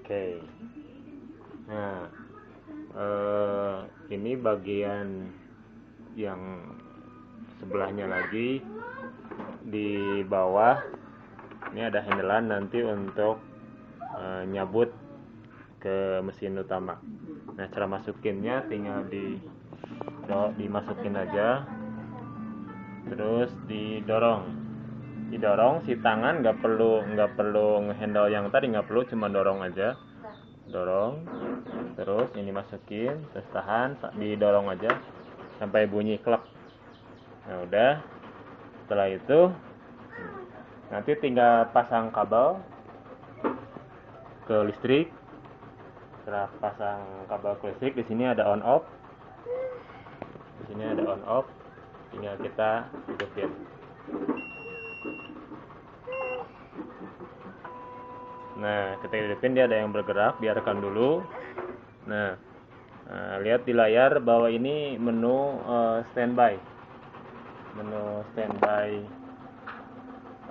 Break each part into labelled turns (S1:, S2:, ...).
S1: oke. Nah eh, ini bagian yang sebelahnya lagi di bawah ini ada handlean nanti untuk uh, nyabut ke mesin utama. Nah cara masukinnya tinggal di dimasukin aja terus didorong didorong si tangan nggak perlu nggak perlu ngehandle yang tadi nggak perlu cuma dorong aja. Dorong terus ini masukin terus tahan didorong aja sampai bunyi klek. Nah udah setelah itu nanti tinggal pasang kabel ke listrik. Setelah pasang kabel ke listrik di sini ada on off. Di sini ada on off tinggal kita hidupin nah kita hidupin dia ada yang bergerak biarkan dulu. Nah, nah lihat di layar bahwa ini menu uh, standby. Menu standby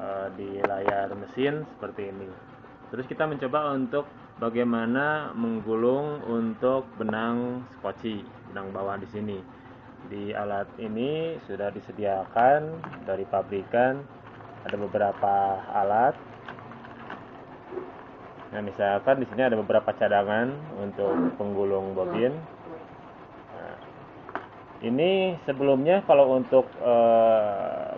S1: uh, di layar mesin seperti ini. Terus kita mencoba untuk bagaimana menggulung untuk benang skoci benang bawah di sini. Di alat ini sudah disediakan dari pabrikan ada beberapa alat. Nah misalkan di sini ada beberapa cadangan untuk penggulung bobin. Ini sebelumnya kalau untuk e,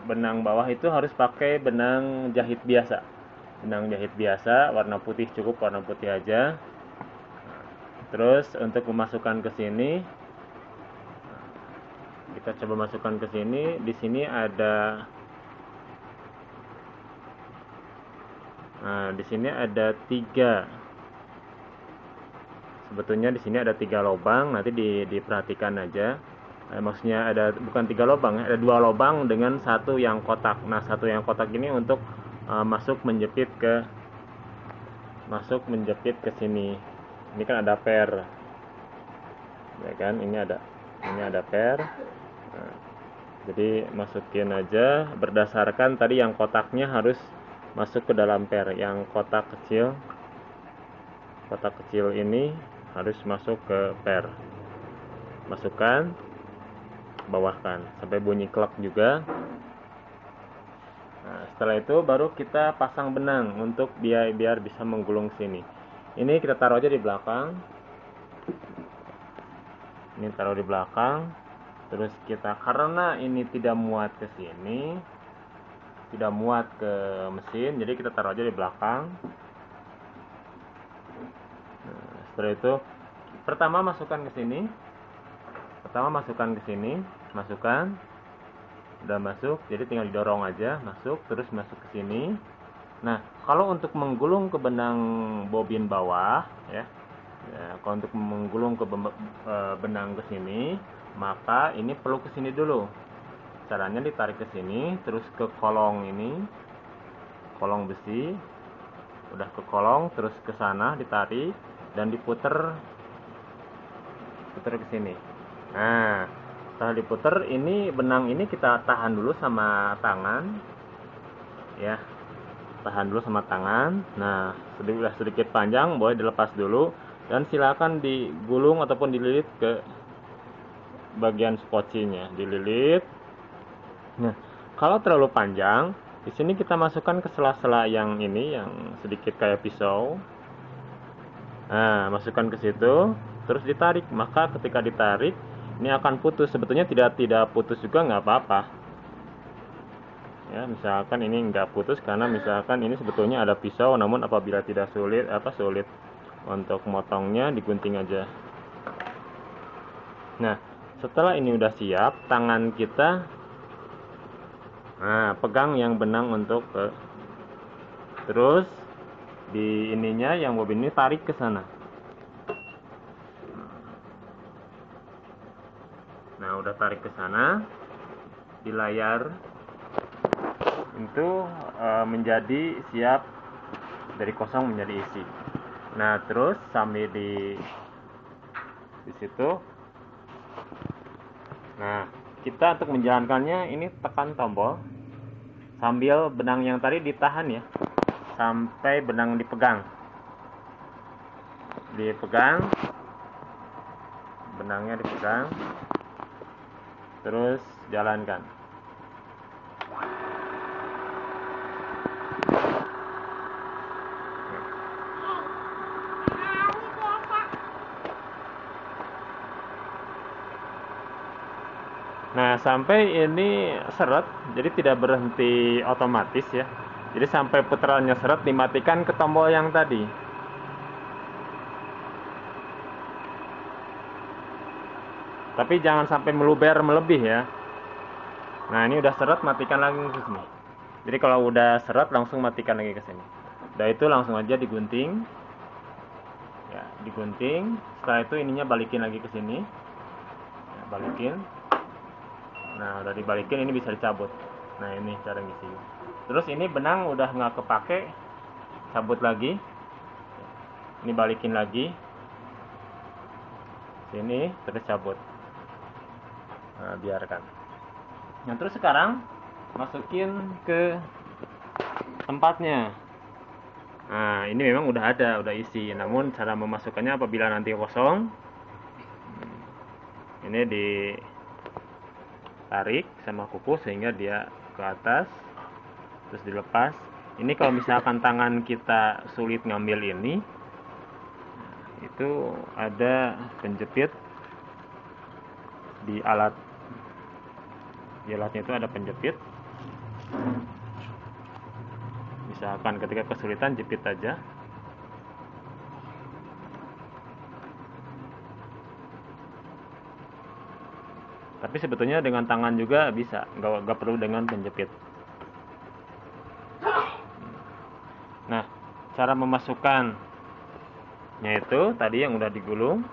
S1: benang bawah itu harus pakai benang jahit biasa. Benang jahit biasa warna putih cukup warna putih aja. Terus untuk memasukkan ke sini kita coba masukkan ke sini. Di sini ada nah di sini ada tiga. Sebetulnya di sini ada tiga lubang nanti di, diperhatikan aja. Eh, maksudnya ada bukan tiga lubang ya, ada dua lubang dengan satu yang kotak. Nah satu yang kotak ini untuk uh, masuk menjepit ke masuk menjepit ke sini. Ini kan ada per ya kan? Ini ada ini ada per nah, jadi masukin aja. Berdasarkan tadi yang kotaknya harus masuk ke dalam per yang kotak kecil. Kotak kecil ini harus masuk ke per. Masukkan bawahkan sampai bunyi klak juga. Nah, setelah itu baru kita pasang benang untuk biar biar bisa menggulung sini. Ini kita taruh aja di belakang. Ini taruh di belakang. Terus kita karena ini tidak muat ke sini tidak muat ke mesin jadi kita taruh aja di belakang. Nah, setelah itu pertama masukkan ke sini. Pertama masukkan ke sini masukkan. Udah masuk jadi tinggal didorong aja masuk terus masuk ke sini. Nah kalau untuk menggulung ke benang bobin bawah ya, ya kalau untuk menggulung ke e, benang ke sini maka ini perlu ke sini dulu caranya ditarik ke sini terus ke kolong ini kolong besi udah ke kolong terus ke sana ditarik dan diputer puter ke sini. Nah setelah diputer ini benang ini kita tahan dulu sama tangan ya. Tahan dulu sama tangan. Nah sedikit sedikit panjang boleh dilepas dulu dan silakan digulung ataupun dililit ke bagian skocinya dililit nah kalau terlalu panjang di sini kita masukkan ke sela-sela yang ini yang sedikit kayak pisau. Nah masukkan ke situ terus ditarik. Maka ketika ditarik ini akan putus. Sebetulnya tidak tidak putus juga nggak apa-apa. Ya misalkan ini nggak putus karena misalkan ini sebetulnya ada pisau namun apabila tidak sulit apa sulit untuk motongnya digunting aja. Nah setelah ini udah siap tangan kita nah pegang yang benang untuk ke terus di ininya yang bobin ini tarik ke sana. Nah udah tarik ke sana. Di layar itu e, menjadi siap dari kosong menjadi isi. Nah terus sambil di di situ. Nah kita untuk menjalankannya ini tekan tombol. Sambil benang yang tadi ditahan ya. Sampai benang dipegang. Dipegang. Benangnya dipegang. Terus jalankan Nah, sampai ini seret, jadi tidak berhenti otomatis ya. Jadi sampai putarannya seret dimatikan ke tombol yang tadi. Tapi jangan sampai meluber melebih ya. Nah, ini udah seret matikan lagi ke sini. Jadi kalau udah seret langsung matikan lagi ke sini. Udah itu langsung aja digunting. Ya, digunting. Setelah itu ininya balikin lagi ke sini. Ya, balikin nah udah dibalikin ini bisa dicabut. Nah ini cara ngisi. Terus ini benang udah nggak kepake cabut lagi. Ini balikin lagi. Sini terus cabut. Nah, biarkan. Nah terus sekarang masukin ke tempatnya. Nah ini memang udah ada udah isi. Namun cara memasukkannya apabila nanti kosong ini di tarik sama kuku sehingga dia ke atas terus dilepas. Ini kalau misalkan tangan kita sulit ngambil ini itu ada penjepit di alat di alatnya itu ada penjepit. Misalkan ketika kesulitan jepit aja tapi sebetulnya dengan tangan juga bisa. Nggak, nggak perlu dengan penjepit. Nah cara memasukkannya itu tadi yang udah digulung.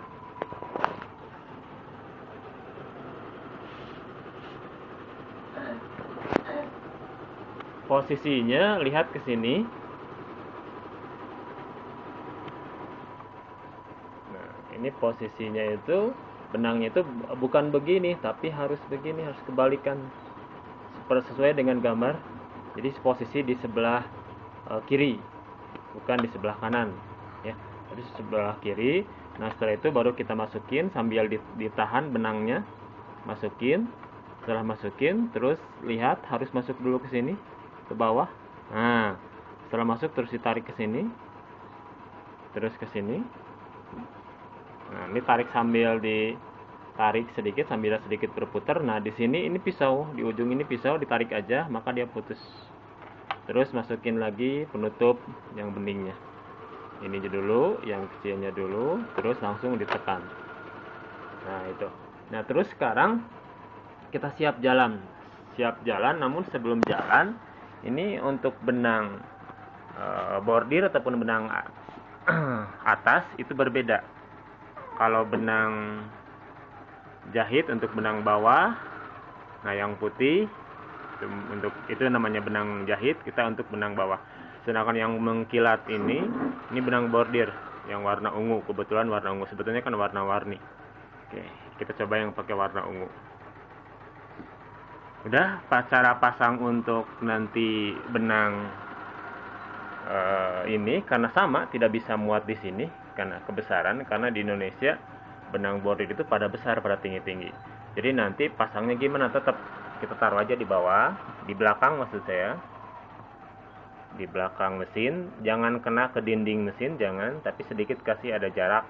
S1: Posisinya lihat ke sini. Nah ini posisinya itu benangnya itu bukan begini tapi harus begini harus kebalikan. Sesuai dengan gambar. Jadi posisi di sebelah uh, kiri bukan di sebelah kanan ya. Jadi sebelah kiri. Nah setelah itu baru kita masukin sambil ditahan benangnya masukin setelah masukin terus lihat harus masuk dulu ke sini ke bawah. Nah setelah masuk terus ditarik ke sini terus ke sini Nah, ini tarik sambil ditarik sedikit sambil sedikit berputar. Nah, di sini ini pisau, di ujung ini pisau ditarik aja, maka dia putus. Terus masukin lagi penutup yang beningnya. Ini dulu, yang kecilnya dulu, terus langsung ditekan. Nah, itu. Nah, terus sekarang kita siap jalan. Siap jalan, namun sebelum jalan, ini untuk benang e, bordir ataupun benang atas itu berbeda kalau benang jahit untuk benang bawah nah yang putih untuk itu namanya benang jahit kita untuk benang bawah. Sedangkan yang mengkilat ini ini benang bordir yang warna ungu kebetulan warna ungu. Sebetulnya kan warna-warni. Oke kita coba yang pakai warna ungu. Udah cara pasang untuk nanti benang uh, ini karena sama tidak bisa muat di sini karena kebesaran karena di Indonesia benang bordir itu pada besar pada tinggi-tinggi. Jadi nanti pasangnya gimana? Tetap kita taruh aja di bawah di belakang maksud saya. Di belakang mesin jangan kena ke dinding mesin jangan tapi sedikit kasih ada jarak.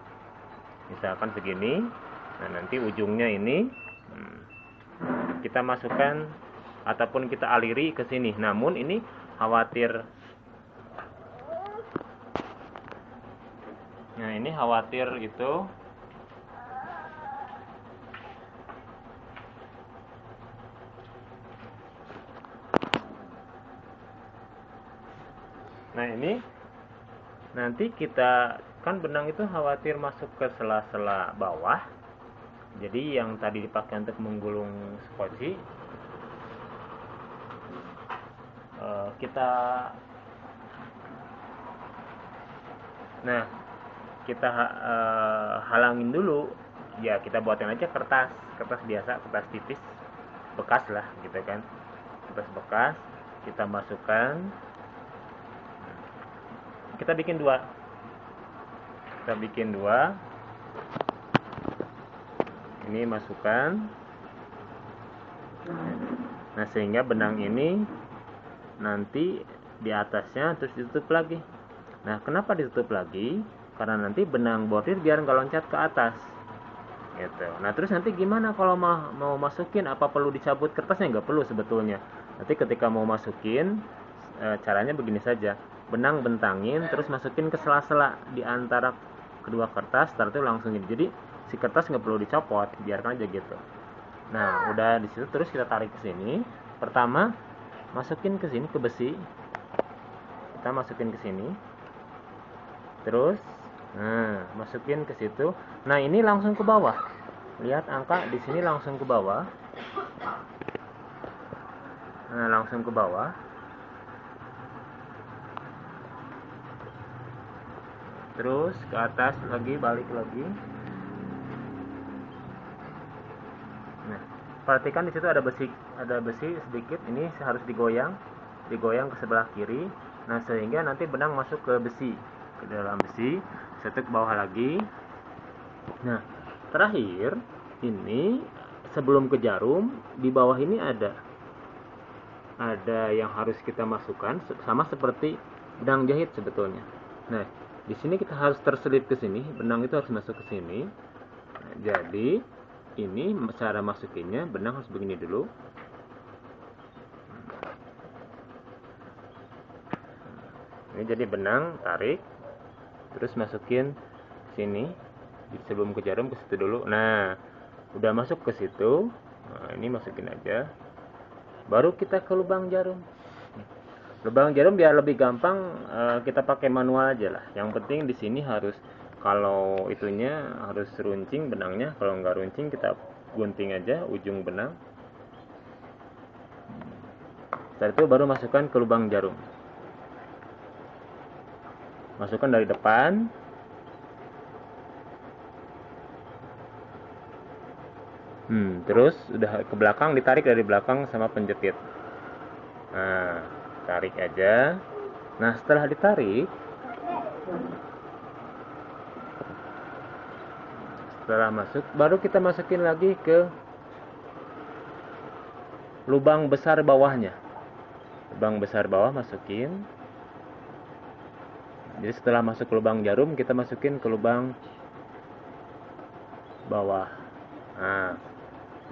S1: Misalkan segini nah nanti ujungnya ini hmm, kita masukkan ataupun kita aliri ke sini. Namun ini khawatir nah ini khawatir itu nah ini nanti kita kan benang itu khawatir masuk ke sela-sela bawah. Jadi yang tadi dipakai untuk menggulung skoci uh, kita nah kita uh, halangin dulu. Ya kita buatin aja kertas. Kertas biasa kertas tipis. Bekas lah gitu kan. Kertas bekas kita masukkan. Kita bikin dua. Kita bikin dua. Ini masukkan. Nah sehingga benang ini nanti di atasnya terus ditutup lagi. Nah kenapa ditutup lagi karena nanti benang bordir biar nggak loncat ke atas. Gitu. Nah terus nanti gimana kalau mau mau masukin apa perlu dicabut kertasnya? Nggak perlu sebetulnya. Nanti ketika mau masukin e, caranya begini saja. Benang bentangin terus masukin ke sela-sela di antara kedua kertas setelah itu langsung gini jadi si kertas nggak perlu dicopot biarkan aja gitu. Nah udah di situ terus kita tarik ke sini. Pertama masukin ke sini ke besi. Kita masukin ke sini. Terus nah masukin ke situ. Nah ini langsung ke bawah. Lihat angka di sini langsung ke bawah. Nah langsung ke bawah. Terus ke atas lagi balik lagi. Nah perhatikan di situ ada besi ada besi sedikit. Ini harus digoyang digoyang ke sebelah kiri. Nah sehingga nanti benang masuk ke besi ke dalam besi satu ke bawah lagi. Nah terakhir ini sebelum ke jarum di bawah ini ada ada yang harus kita masukkan sama seperti benang jahit sebetulnya. Nah di sini kita harus terselip ke sini benang itu harus masuk ke sini. Nah, jadi ini cara masukinnya benang harus begini dulu. Ini jadi benang tarik terus masukin sini. Sebelum ke jarum ke situ dulu. Nah udah masuk ke situ. Nah, ini masukin aja. Baru kita ke lubang jarum. Lubang jarum biar lebih gampang uh, kita pakai manual aja lah. Yang penting di sini harus kalau itunya harus runcing benangnya. Kalau nggak runcing kita gunting aja ujung benang. Setelah itu baru masukkan ke lubang jarum masukkan dari depan. Hmm, terus udah ke belakang ditarik dari belakang sama penjepit nah tarik aja. Nah setelah ditarik setelah masuk baru kita masukin lagi ke lubang besar bawahnya. Lubang besar bawah masukin jadi setelah masuk ke lubang jarum kita masukin ke lubang bawah. Nah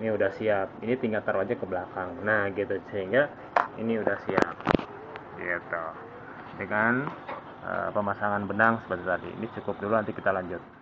S1: ini udah siap. Ini tinggal taruh aja ke belakang. Nah gitu. Sehingga ini udah siap. Gitu. Dengan uh, pemasangan benang seperti tadi. Ini cukup dulu nanti kita lanjut